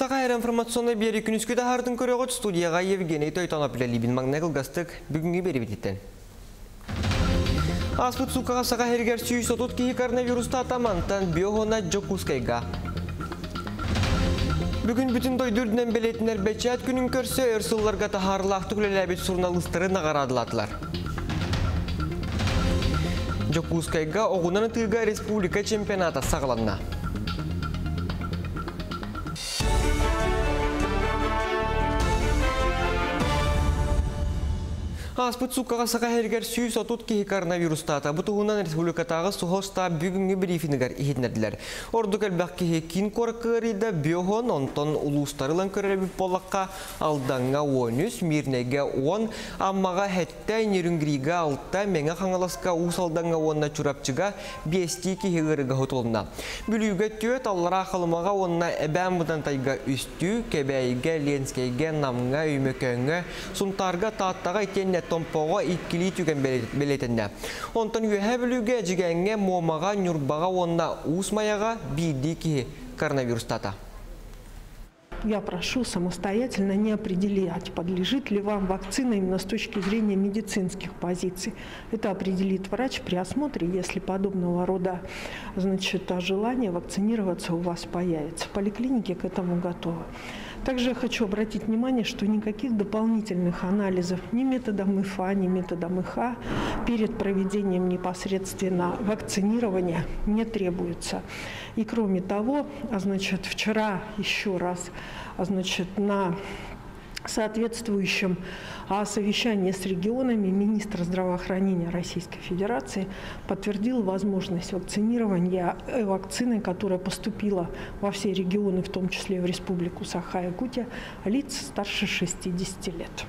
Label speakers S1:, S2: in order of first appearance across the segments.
S1: Саға әр информационный бері күніскі тахардың көріғыт студияға Евгений Тойтанов білелібін маңнағыл гастық бүгінгі бері бітеттен. Аспыт сукаға саға әргер сүйі сотут кейі коронавируста атамантан биохона жокускайға. Бүгін бүтін дойдүрдінен белетінер бәчәт күнін көрсе өрсылларға тахарлақты күлеләбет сурналыстыры нағарадылатылар. Жокускайға оғынан тыға республика чемпионата сағыланна. Аспыт суккаға саға әргер сүй сотут кейі коронавирустата. Бұтығынан республикатағы сұхоста бүгінгі брифингер ихетнерділер. Орду кәлбәк кейі кин коракырыда биохон онтон улустарылан көрелебіп болаққа алданға 13, мирнеге 10, аммаға хәтті нерінгриға алтта, меңа қаңаласқа усалданға 10 чурапчыға бести кейі ғырыға хотылына. Бүлігі төт аллара қалымаға онна әбән бұдан тайға үстü, кәбәйге, ленскейге, намға, үймекөңі, сұнтарға тааттаға етенне томпоға иккили түген белетенне. Онтан үйәһә білуге жігәңге момаға нүрбаға онна усмаяға бейді ки коронавирустата.
S2: Я прошу самостоятельно не определять, подлежит ли вам вакцина именно с точки зрения медицинских позиций. Это определит врач при осмотре, если подобного рода значит, желание вакцинироваться у вас появится. Поликлиники к этому готовы. Также хочу обратить внимание, что никаких дополнительных анализов ни методом ИФА, ни методом ИХА перед проведением непосредственно вакцинирования не требуется. И кроме того, а значит, вчера еще раз а значит, на соответствующем совещании с регионами министр здравоохранения Российской Федерации подтвердил возможность вакцинирования э, вакцины, которая поступила во все регионы, в том числе в Республику Саха-Якутия, лиц старше 60 лет.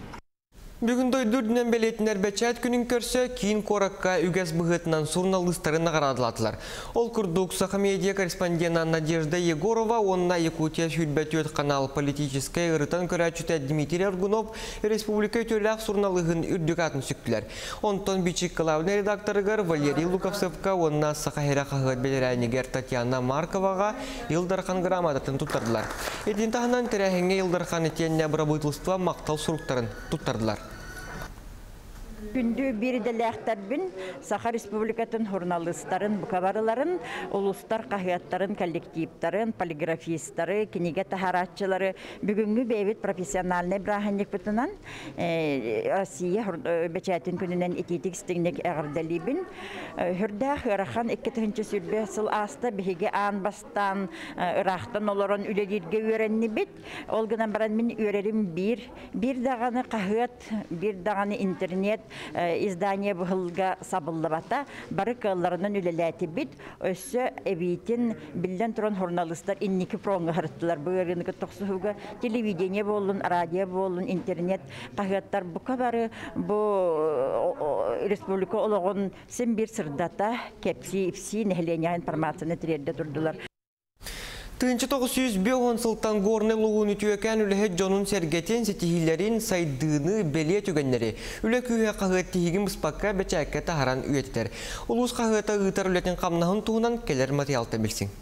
S1: Бүгін дойдүрдінен белетінер бәчәт күнін көрсе, кейін қораққа үгәс бұғытынан сурналыстарын нағарадылатылар. Ол күрдік сақа медиа корреспондена Надежда Егорова, онна Якутия сүйтбәтөт канал политическай ұрытан көрәчүтә Дмитрий Аргунов республика өтөләк сурналығын үрдігатын сүктілер. Онтон бичик главный редакторыгар Валерий Луковцевка, онна сақа хера қағыт белерәнігер Татьяна Марковаға Илдархан грамотатын тұттардылар. Едін тағынан тірәхенге Илдархан етенне бұрабытылыства мақтал сұруқтарын тұттардылар.
S3: Күндү бирделәхтәрбин Саха Республикатын журналистларын, букабарыларын, улустар кахыяттарын, коллективтарын, полиграфистлары, кинеге тахаратчылары бүгүнгү бейбит профессиональный браханник бутунан Россия бечәтин күнүнен ититик стигнек әгәрдәлибин. Хүрдә хырахан 2 сүрбе сыл аста биһиге ан бастан рахтан олорон үлелирге үйрәнни бит. Ол гына баран мин үйрәрим бир, бир даганы кахыят, бир даганы интернет, издание бұғылға сабыллыбата бары кылларынан үлеләти бит өссө эбитин билден туран журналисттар инники пронга харыттылар быырыныгы токсуга телевидение болун радио болун интернет кагыттар бука бары бу республика ологон сен бир сырдата кепси ипси нехленя информацияны тирерде турдулар
S1: Тынчы тоғыз сүйіз беуғын сылттан горны луғын үтіөкән үліхе жонун сәргетен сетихилерин сайдыны беле түгеннері. Үлі күйе қағыттығығын бұспаққа бәчәкке тахаран үйеттер. Улус қағыта ұйтар үлетін қамнағын туғынан келер материалты білсін.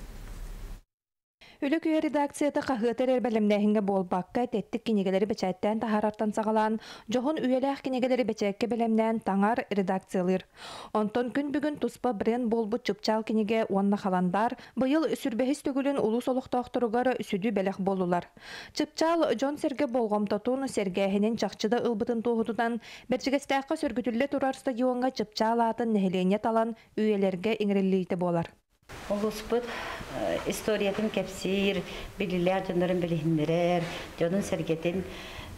S4: Үлі редакцията қағытыр әрбәлімнәхінге болбаққа тәттік кенегелері бәчәттен тахарартан сағалан, жоғын үйеләқ кенегелері бәчәкке бәлемнән таңар редакциялыр. Онтон күн бүгін туспа брен болбу чүпчал кенеге онна қаландар, бұйыл сүрбәхіс төгілін улус олықтақтырығар үсіді бәләқ болулар. Чүпчал Джон Серге болғамтатун Сергәхінен чақчыда ылбытын тоғытудан, бәрчігістәққа сөргүтілі турар стадионға чүпчал атын нәхілене талан үйелерге иңрелейті болар.
S3: Олуспут историятын кепсир, билилер жонорун билихиндерер, жонун сергетин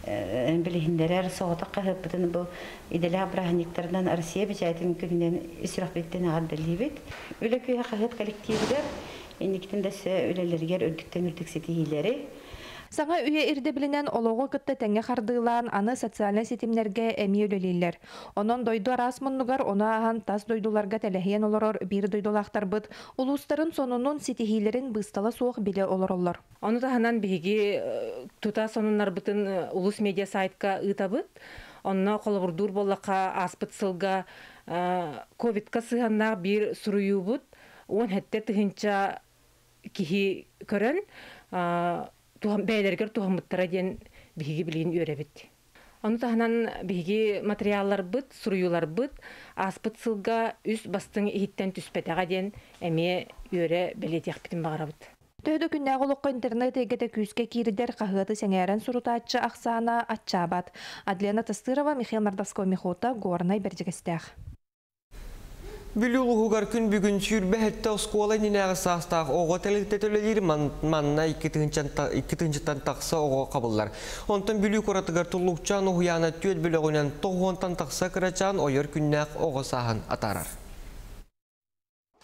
S3: билихиндерер, соғыта қағыппытын бұл иделя браханиктарынан Россия бечайтын күнінен исрахбеттен ағаддалибет. Үлі күйе қағыт коллективдер, ендіктен дәсі үлелергер үрдіктен үрдіксетігілері,
S4: Саңа үйе ирде билинен ологу кытта тәңе хардыылаан аны социальный сетимнерге эми өлелейлер. Онон дойду арас она ахан тас дойдуларга телехиен олорор бир дойдулақтар быт, улустарын сонунун сетихилерин быстала суох биле олороллор.
S5: Оны таһанан биһиги тута сонуннар бытын улус медиа сайтка ытабыт. Онна колобурдур боллака аспыт сылга ковидка сыганнаа бир суруюбут. Он хетте тыгынча кихи туһам- бәйлергер тухамыттара диэн биһиги билигин үөребит Оны таһынан биһиги материаллар быт, суруюлар быт, аспыт сылга үс бастың иһиттен түспетеға диэн эмие үөрэ белетиэхпитин багарабыт.
S4: Төһдө күннәг олуққа интернет егеті күйіске киридер қағыты сәңәрен сурутаатчы ақсана атчабат. Адлена Тастырова, Михаил Мордовской Михота, Горнай Бердігістәқ.
S1: Бүлүлугугар күн бүгін сүйірбәхетті оскола нинәғы састақ оғы тәліктетілілер манна икки тыңчыттан тақса оғы қабылдар. Онтан бүлі көратыгар тұллықчан ұғияна түйет бүлігінен тоғуантан тақса кірачан ойыр күннәқ оғы сағын атарар.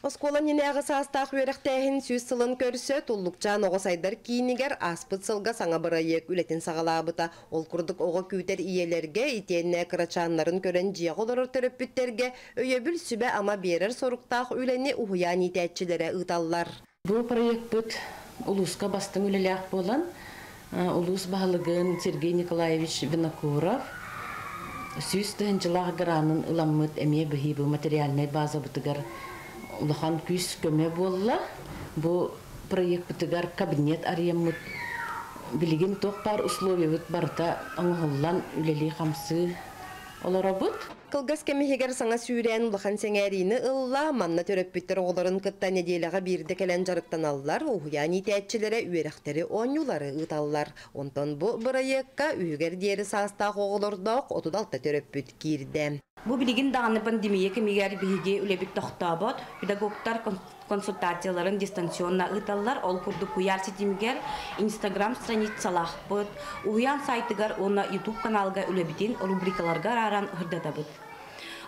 S6: Оскола ненәғы састақ веріқтәхін сүз сылын көрсө, тұллықчан оғысайдар кейінігер аспыт сылға саңа бұрайек үлетін сағалабыта. Ол күрдік оғы күйтер иелерге, итенне кырачанларын көрен жияқ оларыр төрөппүттерге, өйөбіл сүбә ама берер соруқтақ үлені ұхуян итәтчілері ұталлар.
S7: Бұл проект бұд улуска бастың үлеләк болан. А, Улус бағылығын Сергей Николаевич Винокуров. Сүйіс жылақ гранын ыламмыт әме бұхи бұл материальный база бұтығар улахан күс көме болла. Бұл проект бұтығар кабинет арияммыт. Білген тоқ бар условия барда аңғыллан үлелі қамсы олара бұд.
S6: Кылгас кемехегер саңа сүйрен улахан сеңәріні ылла, манна төрөппүттер оғыларын кытта неделяға бирді кәлән жарықтан аллар, ухуян итәтчілері үйерақтері оңюлары ыталлар. Онтон бұл проектка үйгер дері састақ оғылырдақ отудалта төрөппүт кирді.
S8: Бу билигин даганы пандемия кемигер биһиги үлебит тохтобот, педагогтар кон- консультацияларын дистанционна ыталлар, ол курдук куяр сетимигер Instagram страницалах бут, уян сайтыгар онна YouTube каналга үлебитин рубрикаларга аран хырдатабыт.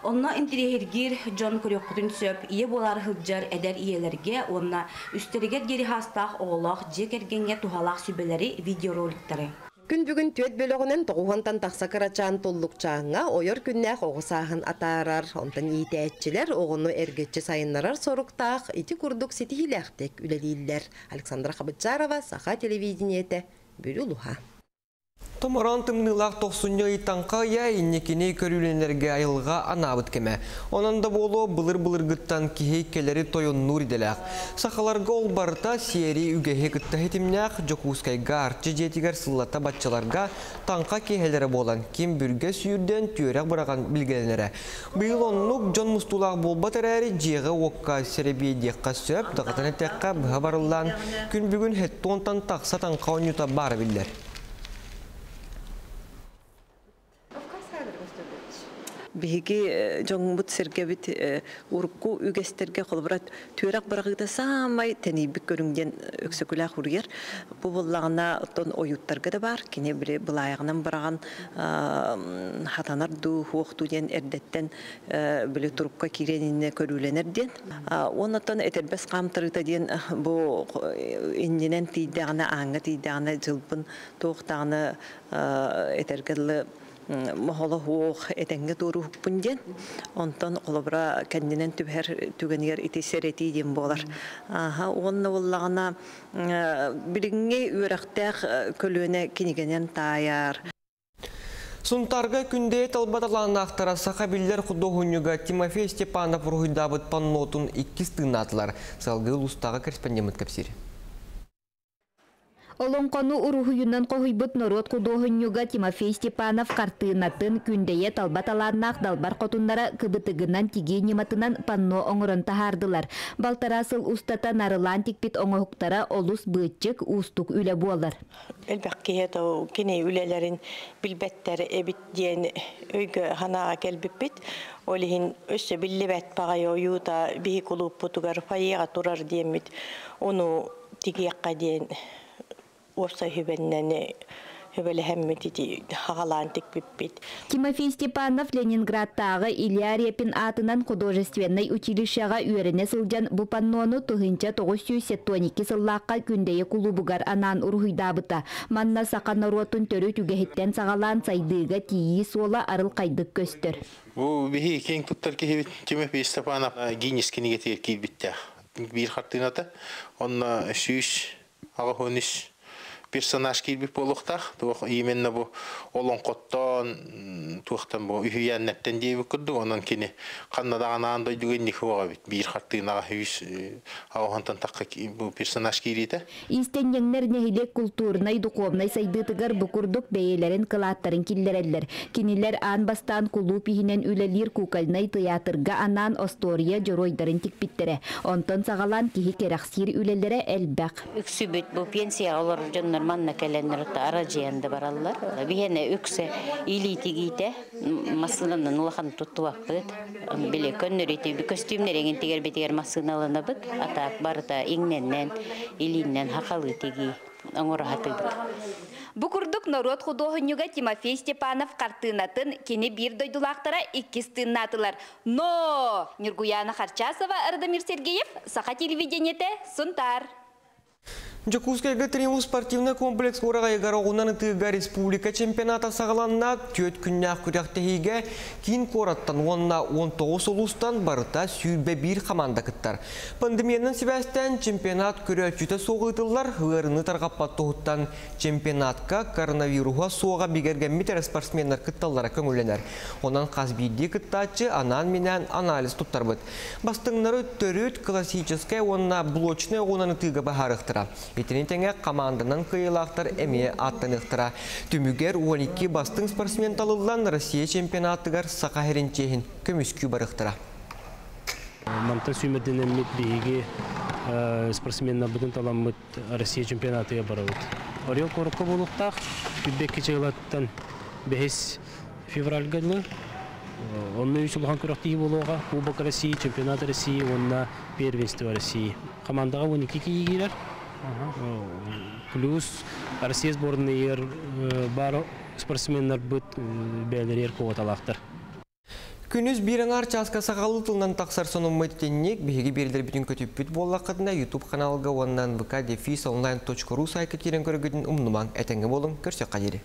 S8: Онна интерьергир Джон Курёкутун сөп, ие болар хылджар эдер иелерге, онна үстерегер гери хастах оолах, жекергенге тухалах сүбелери видеороликтары.
S6: Күн бүгін төт бөлігінен тоғуантан тақса кырачан толлукчаңа ойор күннәк оғысағын атарар. Онтан итәтчілер оғыны әргетчі сайынларар соруқтақ, ити күрдік сетихиләқтек үлелейлер. Александра Хабытчарова, Саха телевидениеті, Бүлі Луха.
S1: Томоран тымнылақ тоқсуньо итанқа я иннекіне көрүленерге айылға анабыт кеме. Онанда болу былыр-былыр гыттан кихей келері тойон нур иделәқ. Сақаларға ол барта сиери үгеге гытта хетімнәқ жокускайга арчы жетігер сыллата батчаларға танқа кехелері болан кем бүрге сүйірден түйерек бұраған білгеленері. Бұл оннук Джон Мустулақ болбат әрәрі жеғі оққа серебейдеққа сөп, дағатаны тәққа бұға барылан күн бүгін хеттонтан тақса танқа онюта бары білдер.
S9: Биһиги жоңбут сергебит урукку үгестерге холбурат түөрак барагыда самай тенибик көрүңден өксөкүлах урьер бу буллагына оттон оюттарга да бар кине бири былайыгынан бараган хатанар ду хуохту ден эрдеттен биле турукка киренине көрүленер ден онотон этербес камтырыта ден бу иннинен тийдагына аңга тийдагына жылбын туохтагына этергелы моһоло хуох этеңге тууру хукпун онтон олобра кэннинен түбһэр түгэнигер ити серети диэн болар аха уонна буллагана билиңҥи үөрэхтээх көлүөнэ кинигенен тааяр
S1: Сунтарга күнде талбаталанақтара сақа білдер құдоғынюга Тимофей Степанов рухидабыт паннотун иккис тыынатылар. Салғы ұлыстағы корреспондент кәпсері.
S10: Олонқону уруһуйунан қоһуйбут народ кудоһуннюга Тимофей Степанов картыынатын күндeye талбаталарнақ далбар қотуннара кыбытыгынан тиги нематынан панно оңырын тахардылар. Балтарасыл устата нарылан тикпит оңоһуктара олус быытчык устук үле буолар.
S11: Элбәккеһе тау кине үлеләрин билбәттәре эбит диен өйгө ханага келбиппит. Олиһин өссө биллибәт пагай оюта биһи кулуп путугар файга турар диемит. Ону тигиякка диен хагалан тикпиппит.
S10: Тимофей Степанов Ленинградтағы Илья Репин атынан художественный училищеға үйеріне сылжан бұ паннону тұхынча 912 сыллаққа күндейі кулубугар анан урхуйдабыта. Манна сақан наротун төрі түгехеттен сағалан сайдыға тиyi сола арыл қайдық көстір.
S12: Бу бихи кең туттар ки Тимофей Степанов гинис киниге тегер килбитте. Бир хартыната, онна ага хониш персонаж килбип болуктах. Туох именно бу олон коттон туохтан бу үйәннәттен диебе күрдү онан кини каннада анаан дойдуген нихи ога бит бир хартыынага хүс аухантан такка бу персонаж кирите
S10: Истеннеңнер нехилек культурнай духовнай сайдытыгар букурдук бейелерин кылааттарын киллереллер. Кинилер ан бастан кулу пихинен үлелир кукальнай театрга анан остория жоройдарын тикпиттере. Онтон сагалан кихи керахсир үлелере элбәк.
S13: үксүбүт бу пенсия олар жоннор манна келенер ара жиянды бараллар бихене үксе илитигите масынанын улахан туттубакпыт биле көннөрите би костюмнер эген тигер бетигер масыналанабыт атак барыта иңненнен илиннен хакалы тиги оңорахатыбыт
S10: Букурдук народ художнюга Тимофей Степанов картынатын кені бир дойдулақтара иккис тыннатылар. Но! Нюргуяна Харчасова, Радомир Сергеев, Саха телевидениете, Сунтар.
S1: Жакускайга тренинг спортивный комплекс орага егарогунан тыга республика чемпионата сағаланна төт күннях күряқтехиге кин кораттан онна 19 улустан барыта сүйбе бир команда кыттар. Пандемияның себәстен чемпионат күрәчүті соғытылар ғырыны тарғаппат тоғыттан чемпионатка коронавируға соға бигерген митер спортсменнер кытталлара көңіленер. Онан қазбейді кыттачы анан менен анализ туттарбыт. Бастыңнары төрөт классическая онна блочная онаны бахарықтыра. Итинен теңе команданын кыйлақтар әме аттанықтыра. Түмігер 12 бастың спортсмен талылдан Россия чемпионатыгар сақа херенчехін көміскü барықтыра.
S14: Манта сүймеден әммет бейге спортсменна бүгін таламмыт Россия чемпионатыға барабыт. Орел корыққа болуқтақ, күббек кечеғылаттан бәхес февраль гәлі. Онны үш улхан күрәқтегі болуға Кубок России, чемпионат России, онна первенство России. Командаға 12 кейгерер. Плюс Россия сборные бар спортсменнар бұт бәлерер коваталақтар.
S1: Күнүз бираңар часка сағалы тылынан тақсар соның мәттеннек бейгі берілдер бүтін көтіппіт боллаққадына YouTube каналға оннан vk-онline.ru сайты керен көрігетін ұмныман әтәңгі болың көрсе қадері.